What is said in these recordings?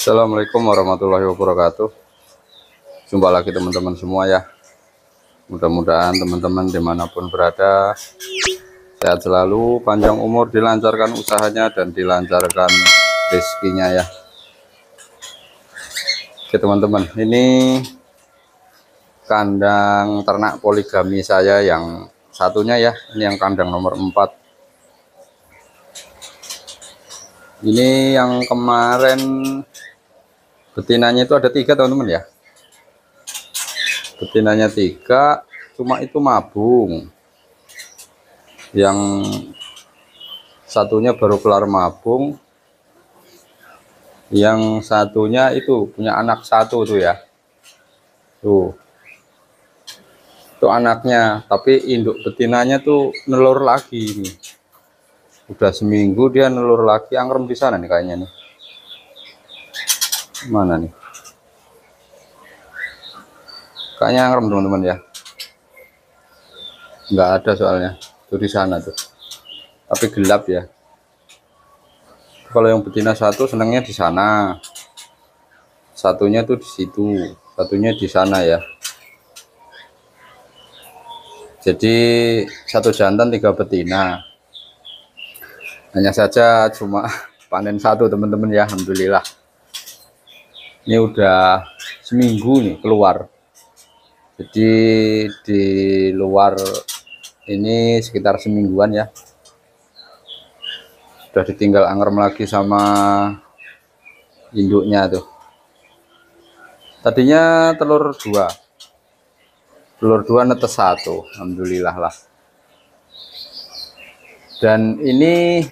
Assalamualaikum warahmatullahi wabarakatuh. Jumpa lagi teman-teman semua ya. Mudah-mudahan teman-teman di mana pun berada Sehat selalu, panjang umur, dilancarkan usahanya Dan dilancarkan rezekinya ya. Oke teman-teman Ini Kandang ternak poligami saya yang satunya ya. Ini yang kandang nomor 4 ini yang kemarin betinanya itu ada tiga teman-teman ya? Betinanya tiga cuma itu mabung. Yang satunya baru kelar mabung. Yang satunya itu punya anak satu tuh ya? Tuh. Itu anaknya tapi induk betinanya tuh nelur lagi ini. Udah seminggu dia nelur lagi angrem di sana nih kayaknya nih mana nih? Kayaknya angrem teman-teman ya. Nggak ada soalnya. Tuh di sana tuh. Tapi gelap ya. Kalau yang betina satu senangnya di sana. Satunya tuh di situ. Satunya di sana ya. Jadi satu jantan tiga betina. Hanya saja cuma panen satu teman-teman ya. Alhamdulillah ini udah seminggu nih keluar. Jadi di luar ini sekitar semingguan ya. Sudah ditinggal angerem lagi sama induknya tuh. Tadinya telur dua. Telur dua netes satu Alhamdulillah lah. Dan ini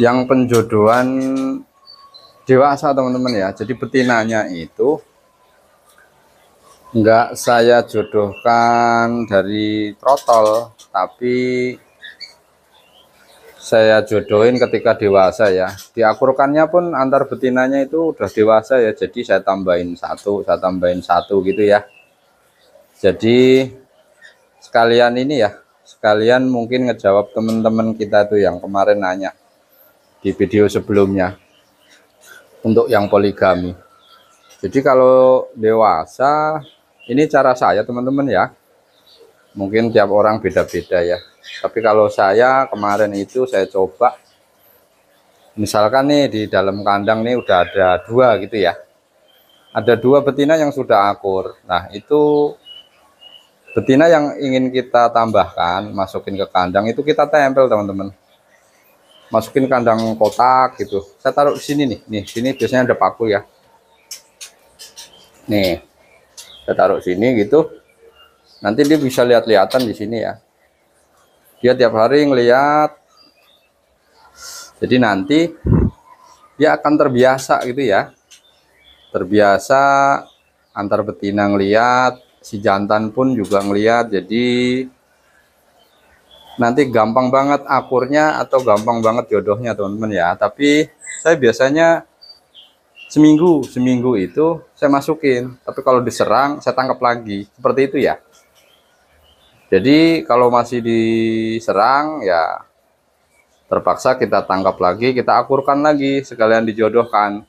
yang penjodohan dewasa teman-teman ya. Jadi betinanya itu enggak saya jodohkan dari trotol tapi saya jodohin ketika dewasa ya. Diakurkannya pun antar betinanya itu udah dewasa ya. Jadi saya tambahin satu saya tambahin satu gitu ya. Jadi sekalian ini ya. Sekalian mungkin ngejawab teman-teman kita tuh yang kemarin nanya di video sebelumnya untuk yang poligami. Jadi kalau dewasa ini cara saya teman-teman ya. Mungkin tiap orang beda-beda ya. Tapi kalau saya kemarin itu saya coba misalkan nih di dalam kandang nih udah ada dua gitu ya. Ada dua betina yang sudah akur. Nah, itu betina yang ingin kita tambahkan, masukin ke kandang itu kita tempel teman-teman masukin kandang kotak gitu. Saya taruh di sini nih. Nih sini biasanya ada paku ya. Nih saya taruh sini gitu. Nanti dia bisa lihat-lihatan di sini ya. Dia tiap hari ngelihat jadi nanti dia akan terbiasa gitu ya. Terbiasa antar betina ngelihat si jantan pun juga ngelihat jadi nanti gampang banget akurnya atau gampang banget jodohnya teman-teman ya. Tapi saya biasanya seminggu seminggu itu saya masukin. Tapi kalau diserang saya tangkap lagi. Seperti itu ya. Jadi kalau masih diserang ya terpaksa kita tangkap lagi kita akurkan lagi sekalian dijodohkan.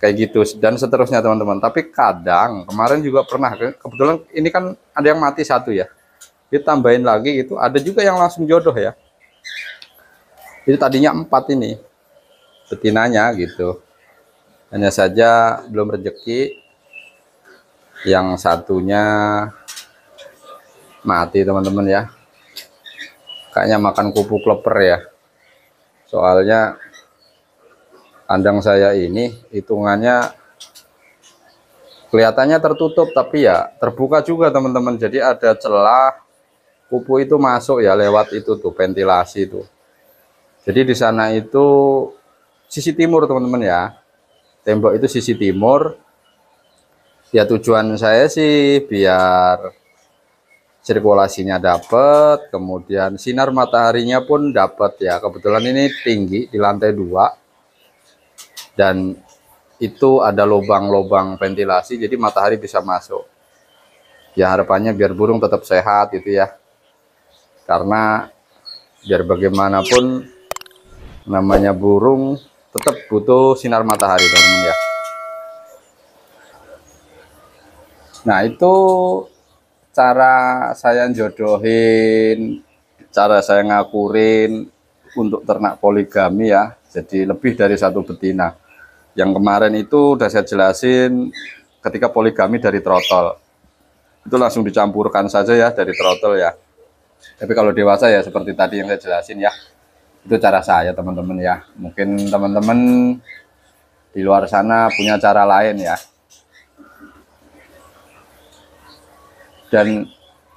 Kayak gitu dan seterusnya teman-teman. Tapi kadang kemarin juga pernah kebetulan ini kan ada yang mati satu ya ditambahin lagi gitu ada juga yang langsung jodoh ya. Itu tadinya empat ini betinanya gitu. Hanya saja belum rezeki yang satunya mati teman-teman ya. Kayaknya makan kupu kleper ya. Soalnya kandang saya ini hitungannya kelihatannya tertutup tapi ya terbuka juga teman-teman. Jadi ada celah kupu itu masuk ya lewat itu tuh ventilasi itu. Jadi di sana itu sisi timur teman-teman ya. Tembok itu sisi timur. Ya tujuan saya sih biar sirkulasinya dapat, kemudian sinar mataharinya pun dapat ya. Kebetulan ini tinggi di lantai dua dan itu ada lubang-lubang ventilasi jadi matahari bisa masuk. Ya harapannya biar burung tetap sehat gitu ya karena biar bagaimanapun namanya burung tetap butuh sinar matahari teman-teman ya. Nah itu cara saya jodohin cara saya ngakurin untuk ternak poligami ya. Jadi lebih dari satu betina. Yang kemarin itu udah saya jelasin ketika poligami dari trotol. Itu langsung dicampurkan saja ya dari trotol ya tapi kalau dewasa ya seperti tadi yang saya jelasin ya itu cara saya teman-teman ya. Mungkin teman-teman di luar sana punya cara lain ya. Dan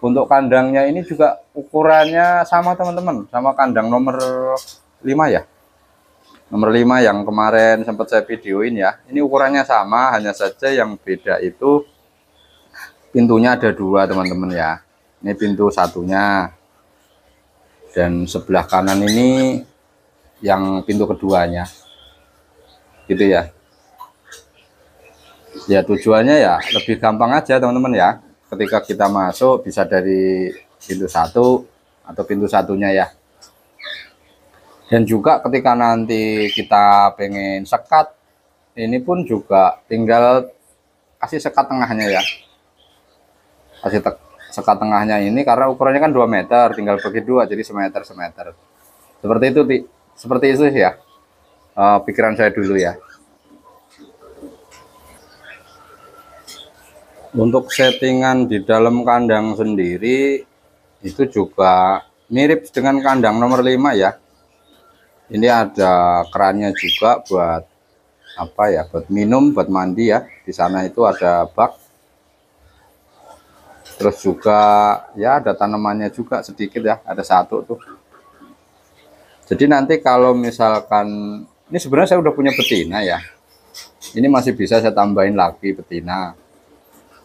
untuk kandangnya ini juga ukurannya sama teman-teman. Sama kandang nomor 5 ya. Nomor 5 yang kemarin sempat saya videoin ya. Ini ukurannya sama hanya saja yang beda itu pintunya ada dua teman-teman ya ini pintu satunya. Dan sebelah kanan ini yang pintu keduanya. Gitu ya. Ya tujuannya ya lebih gampang aja teman-teman ya. Ketika kita masuk bisa dari pintu satu atau pintu satunya ya. Dan juga ketika nanti kita pengen sekat ini pun juga tinggal kasih sekat tengahnya ya. Kasih sekat tengahnya ini karena ukurannya kan 2 meter tinggal bagi dua jadi semeter semeter. Seperti itu seperti itu ya uh, pikiran saya dulu ya. Untuk settingan di dalam kandang sendiri itu juga mirip dengan kandang nomor 5 ya. Ini ada kerannya juga buat apa ya buat minum buat mandi ya. Di sana itu ada bak terus juga ya ada tanamannya juga sedikit ya ada satu tuh. Jadi nanti kalau misalkan ini sebenarnya saya udah punya betina ya. Ini masih bisa saya tambahin lagi betina.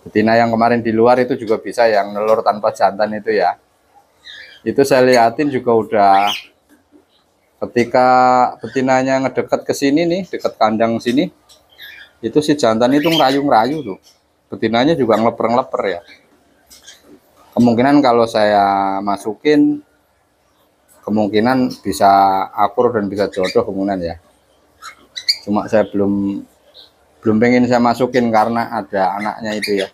Betina yang kemarin di luar itu juga bisa yang nelur tanpa jantan itu ya. Itu saya liatin juga udah ketika betinanya ngedeket ke sini nih dekat kandang sini itu si jantan itu ngerayu-ngerayu tuh. Betinanya juga ngeleper-ngeleper ya kemungkinan kalau saya masukin kemungkinan bisa akur dan bisa jodoh kemungkinan ya. Cuma saya belum belum pengen saya masukin karena ada anaknya itu ya.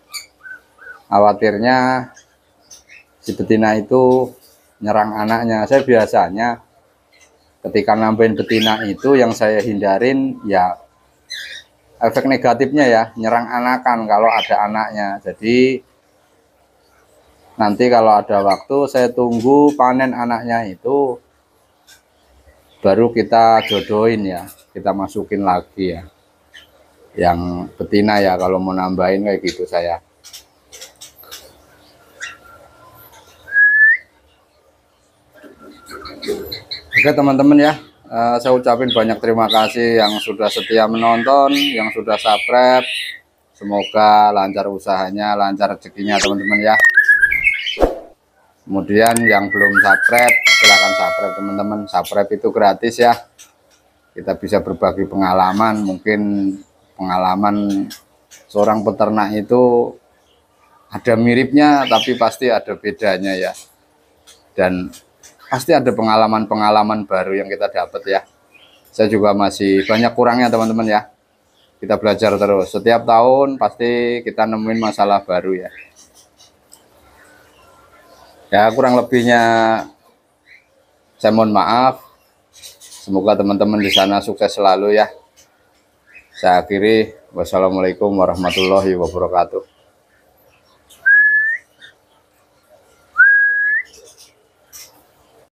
Khawatirnya si betina itu nyerang anaknya. Saya biasanya ketika nambahin betina itu yang saya hindarin ya efek negatifnya ya nyerang anakan kalau ada anaknya. Jadi nanti kalau ada waktu saya tunggu panen anaknya itu baru kita jodohin ya kita masukin lagi ya. Yang betina ya kalau mau nambahin kayak gitu saya. Oke teman-teman ya uh, saya ucapin banyak terima kasih yang sudah setia menonton yang sudah subscribe. Semoga lancar usahanya lancar rezekinya teman-teman ya kemudian yang belum subscribe silahkan subscribe teman-teman. Subscribe itu gratis ya. Kita bisa berbagi pengalaman. Mungkin pengalaman seorang peternak itu ada miripnya tapi pasti ada bedanya ya. Dan pasti ada pengalaman-pengalaman baru yang kita dapat ya. Saya juga masih banyak kurangnya teman-teman ya. Kita belajar terus. Setiap tahun pasti kita nemuin masalah baru ya ya kurang lebihnya saya mohon maaf. Semoga teman-teman di sana sukses selalu ya. Saya akhiri. Wassalamualaikum warahmatullahi wabarakatuh